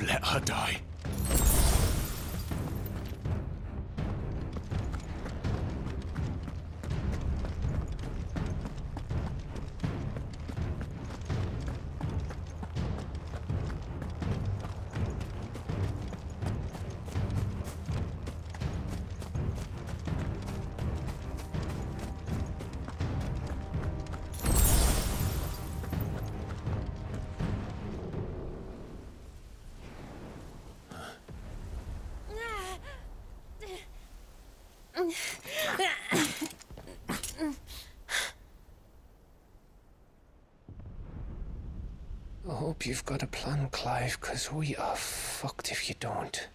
Let her die. Hope you've got a plan, Clive, because we are fucked if you don't.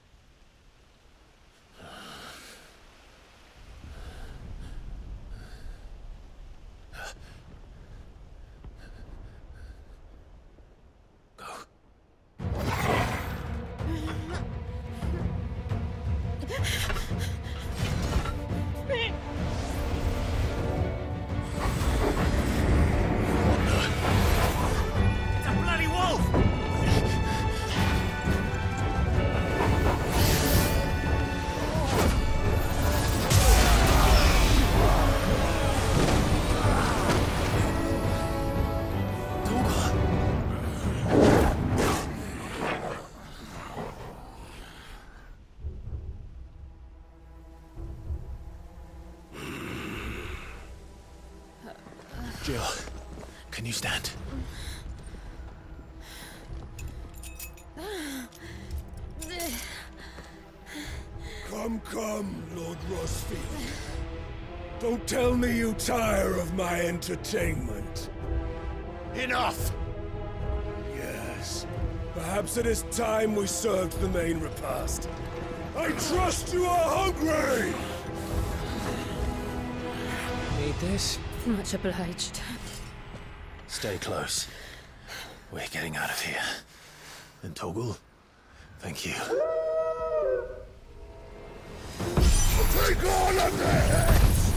Can you stand? Come, come, Lord Rosfield. Don't tell me you tire of my entertainment. Enough! Yes. Perhaps it is time we served the main repast. I trust you are hungry! Need this? Much obliged. Stay close. We're getting out of here. And Torgal, thank you. Take all of their heads!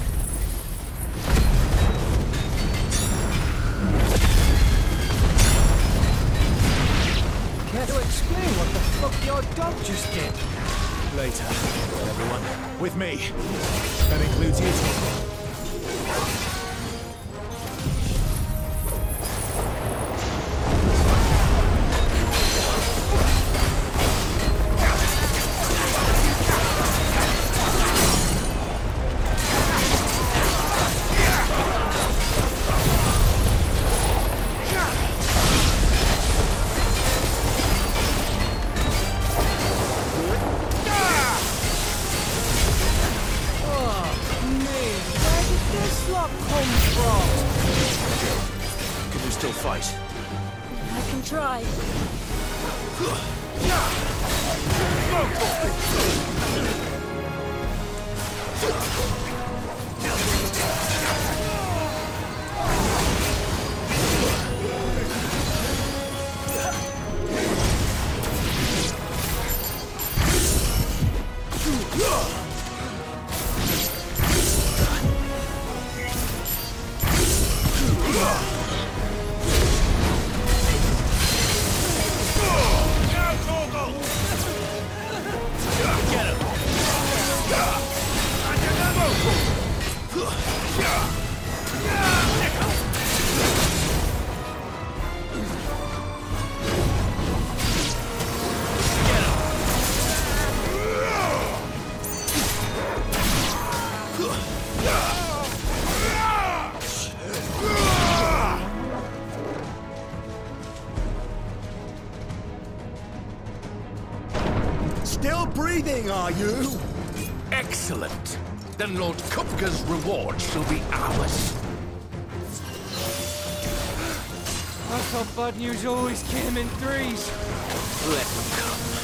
Care to explain what the fuck your dog just did? Later, everyone. With me. That includes you, breathing, are you? Excellent. Then Lord Kupka's reward shall be ours. I thought bad news always came in threes. Let them come.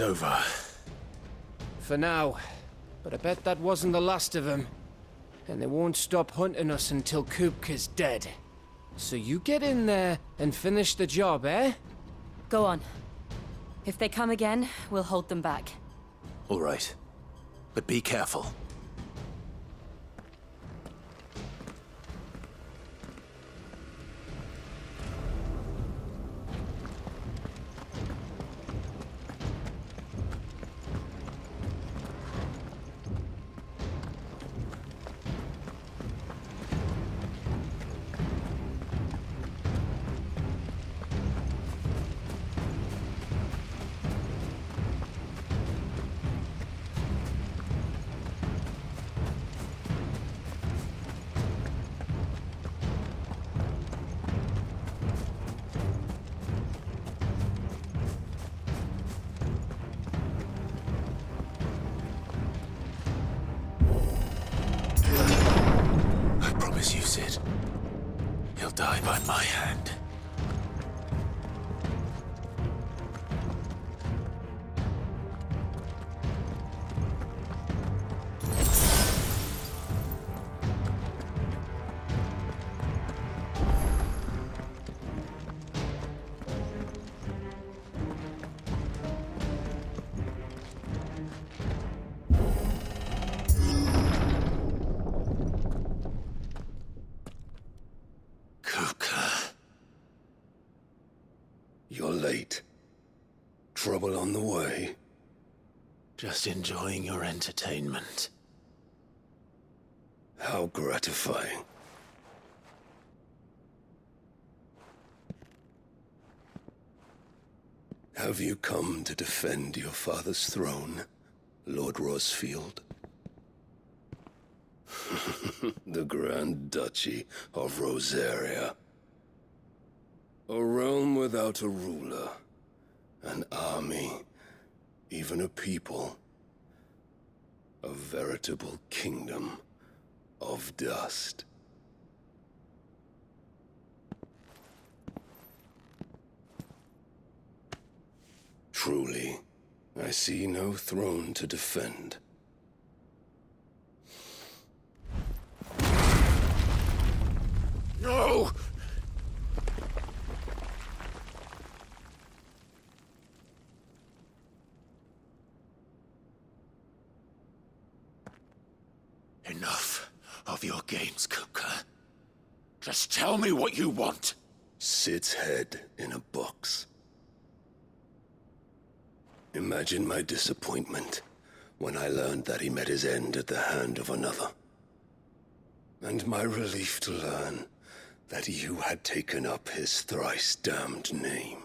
It's over. For now. But I bet that wasn't the last of them. And they won't stop hunting us until Kupka's dead. So you get in there and finish the job, eh? Go on. If they come again, we'll hold them back. All right. But be careful. Die by my hand. Just enjoying your entertainment. How gratifying. Have you come to defend your father's throne, Lord Rosfield? the Grand Duchy of Rosaria. A realm without a ruler, an army, even a people. A veritable kingdom of dust. Truly, I see no throne to defend. No! Enough of your games, Kupka. Just tell me what you want. Sid's head in a box. Imagine my disappointment when I learned that he met his end at the hand of another. And my relief to learn that you had taken up his thrice damned name.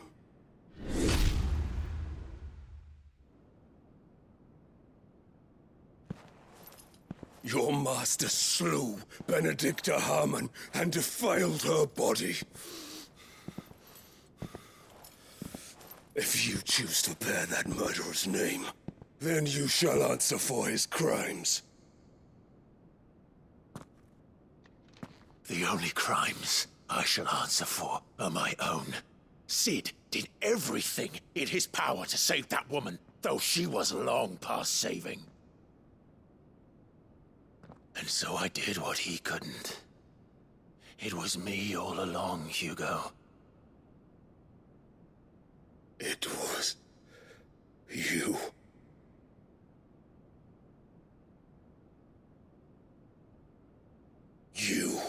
Your master slew Benedicta Harmon and defiled her body. If you choose to bear that murderer's name, then you shall answer for his crimes. The only crimes I shall answer for are my own. Sid did everything in his power to save that woman, though she was long past saving. And so I did what he couldn't. It was me all along, Hugo. It was you. You.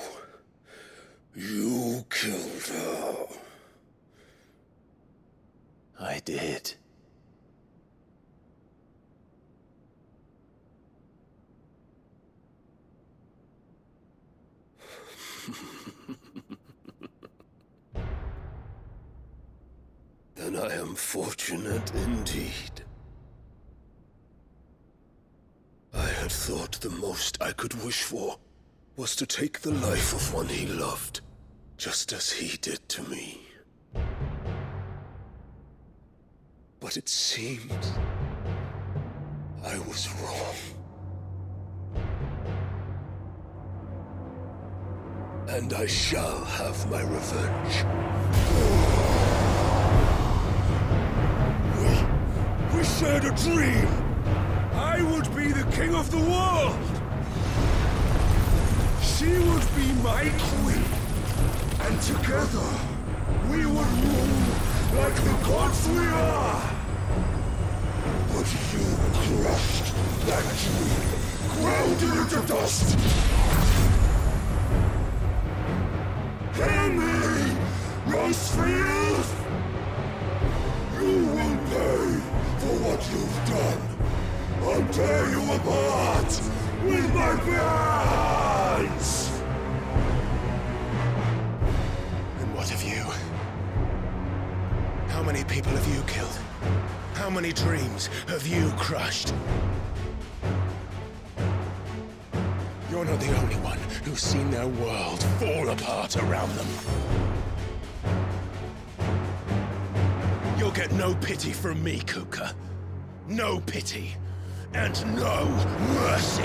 You killed her. I did. Then I am fortunate indeed. I had thought the most I could wish for was to take the life of one he loved, just as he did to me. But it seems I was wrong. And I shall have my revenge. Shared a dream. I would be the king of the world. She would be my queen. And together, we would rule like the gods we are. But you crushed that dream, ground it into dust. Hear me, Rosfield! You will pay what you've done. I'll tear you apart with my hands! And what of you? How many people have you killed? How many dreams have you crushed? You're not the only one who's seen their world fall apart around them. You'll get no pity from me, Kupka. No pity. And no mercy.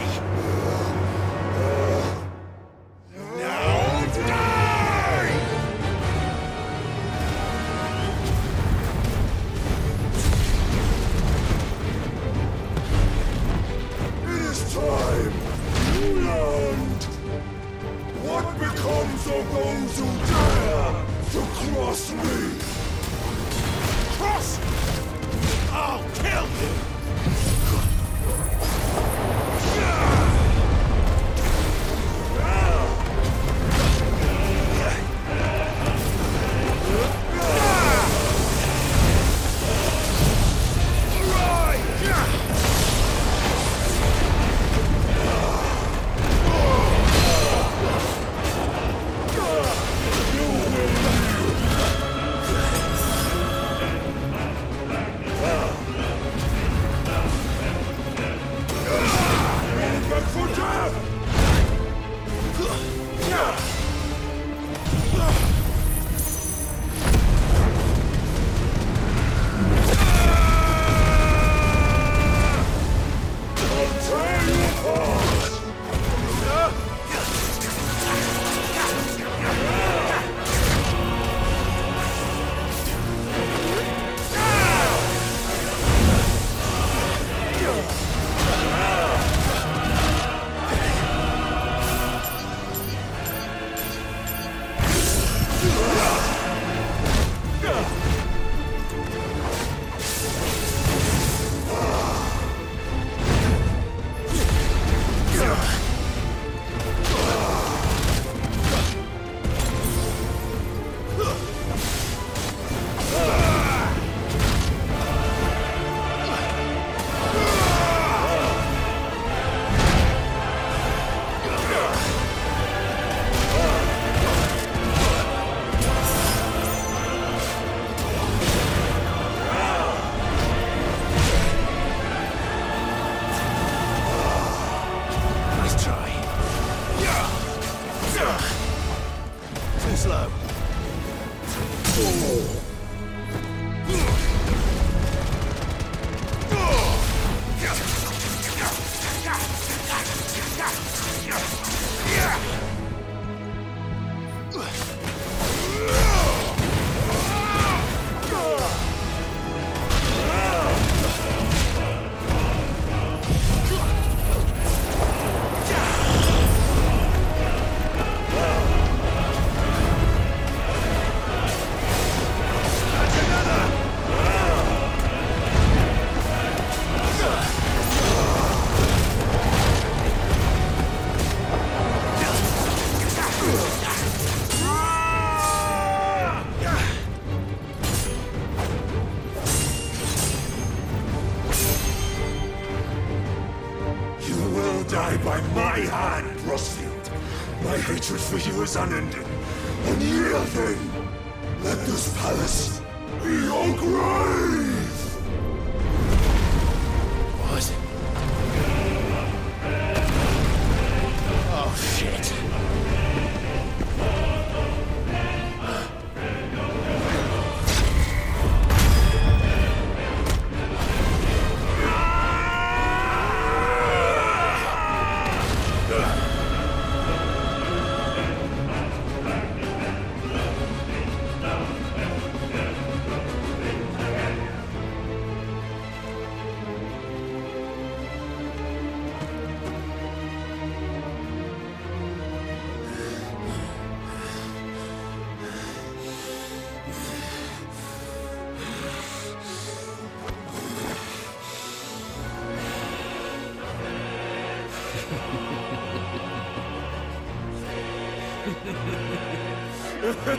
The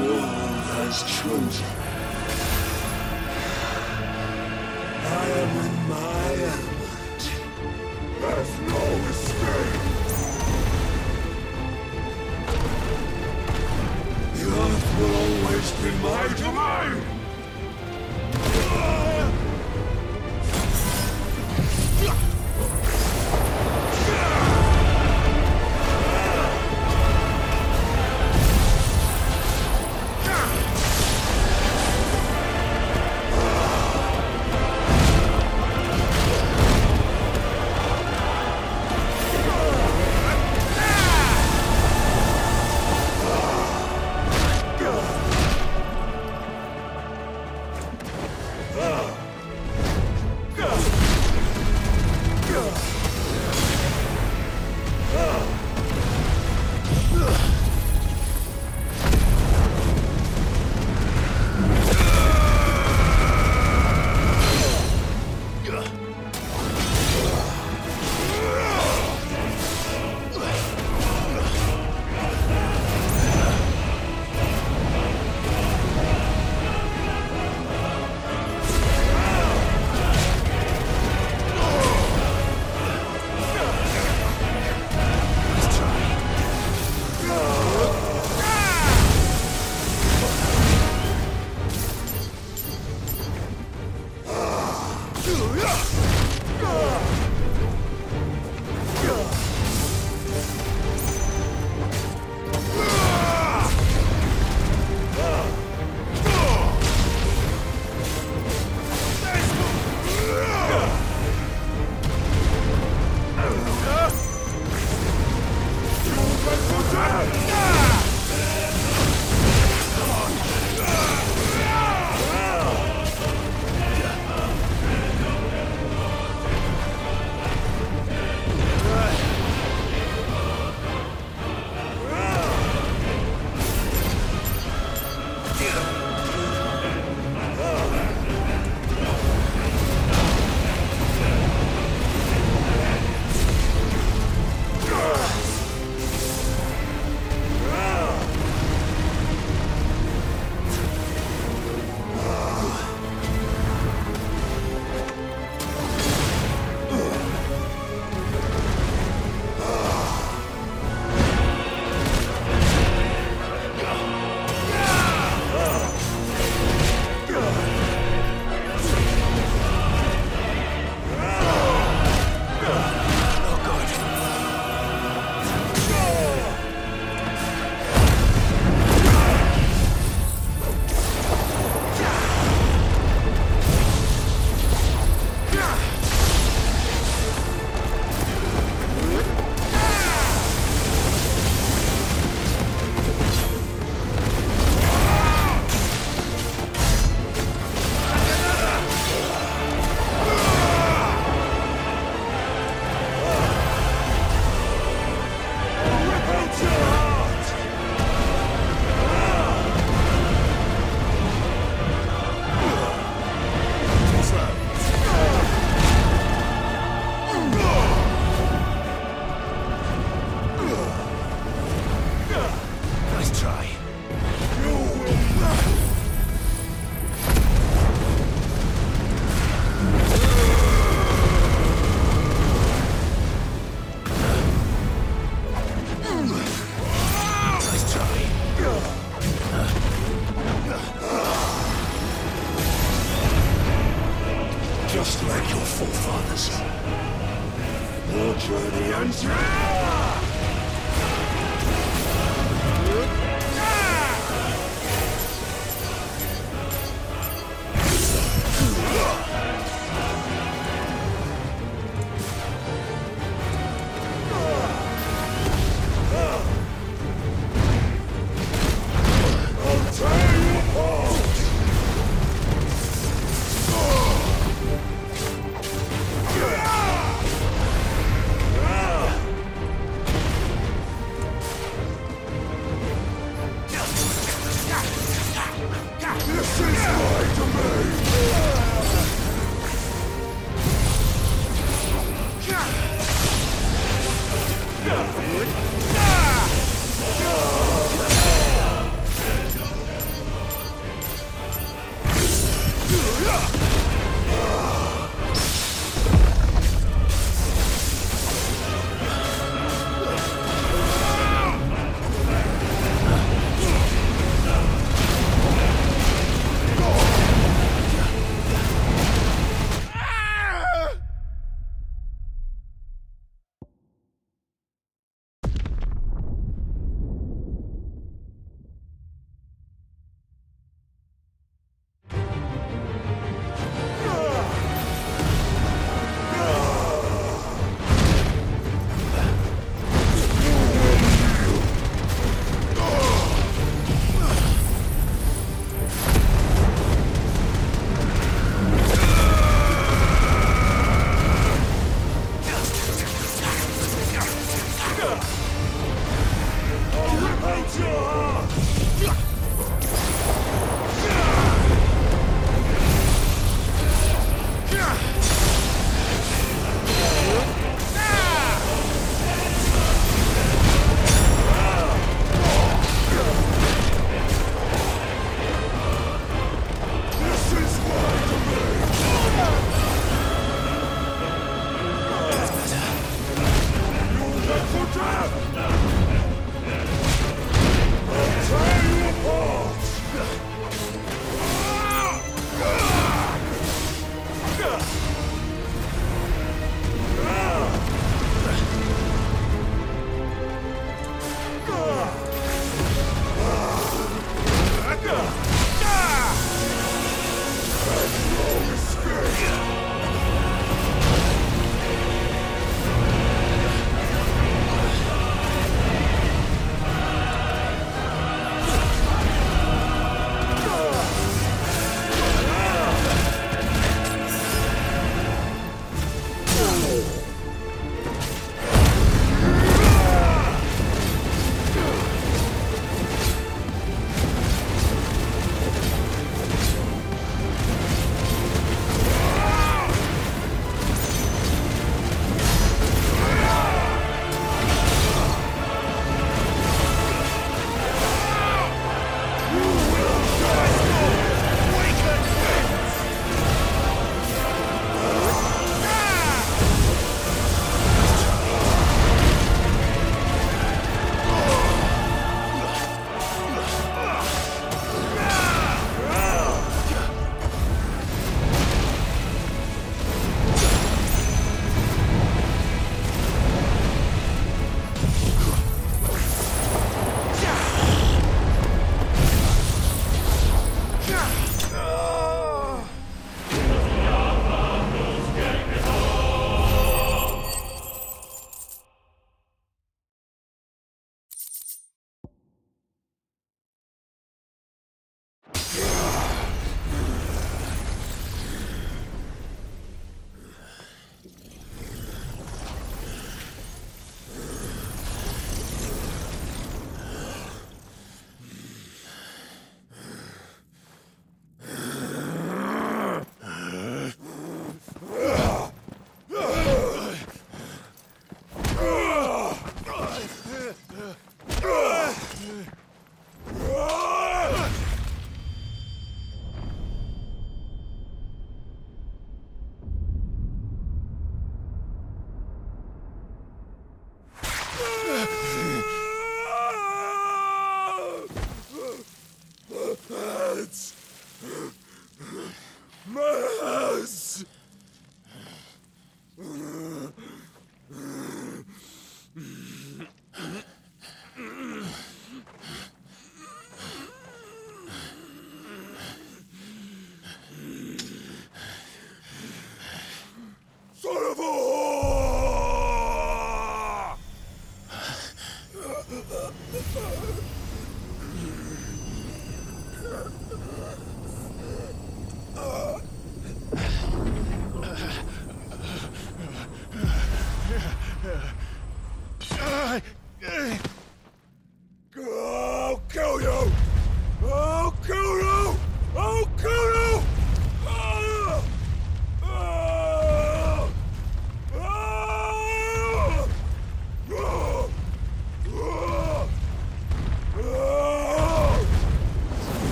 world has chosen.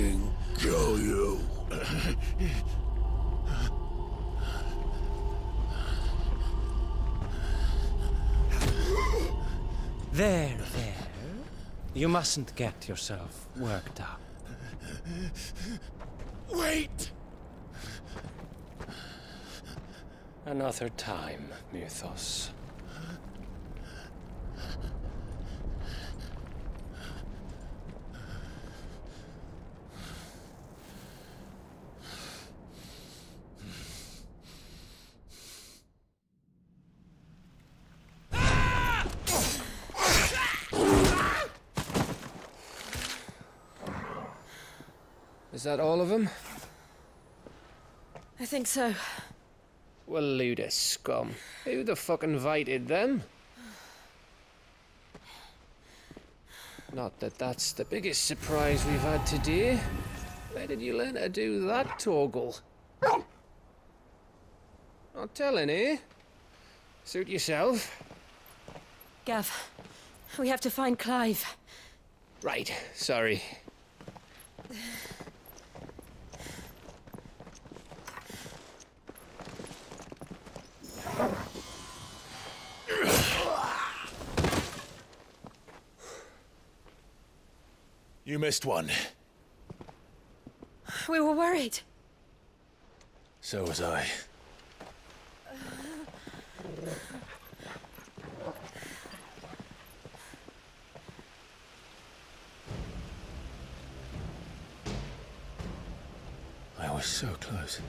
Fucking kill you. There, there. You mustn't get yourself worked up. Wait! Another time, Mythos. Is that all of them? I think so. Well, of scum. Who the fuck invited them? Not that that's the biggest surprise we've had today. Where did you learn to do that, Torgal? Not telling, eh? Suit yourself. Gav, we have to find Clive. Right, sorry. You missed one. We were worried. So was I. I was so close.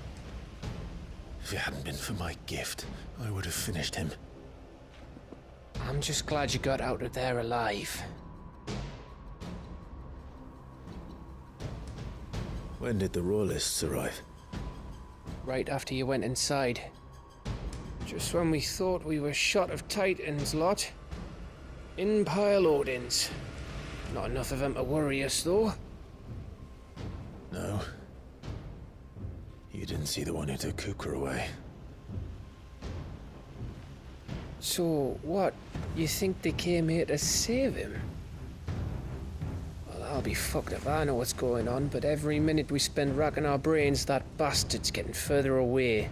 If it hadn't been for my gift, I would have finished him. I'm just glad you got out of there alive. When did the Royalists arrive? Right after you went inside. Just when we thought we were shot of Titans lot. In pile Odins. Not enough of them to worry us, though. No. You didn't see the one who took Kupka away. So, what? You think they came here to save him? I'll be fucked if I know what's going on, but every minute we spend racking our brains, that bastard's getting further away.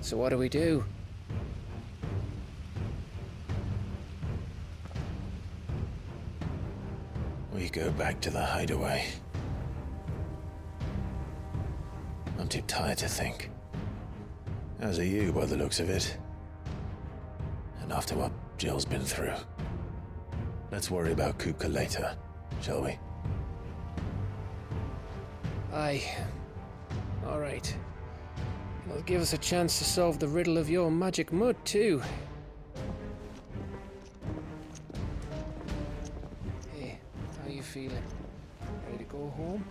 So, what do we do? We go back to the hideaway. I'm too tired to think. As are you, by the looks of it. And after what Jill's been through. Let's worry about Kupka later, shall we? Aye. All right. It'll give us a chance to solve the riddle of your magic mud, too. Hey, how you feeling? Ready to go home?